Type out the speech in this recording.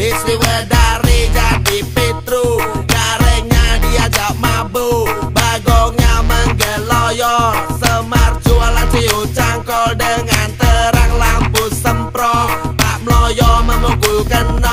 Diswedari jadi Petru. Garengnya diajak mabuk Bagongnya menggeloyor. Semar jualan ciu cangkol dengan terang lampu semprot Pak Mloyo memukul kenong.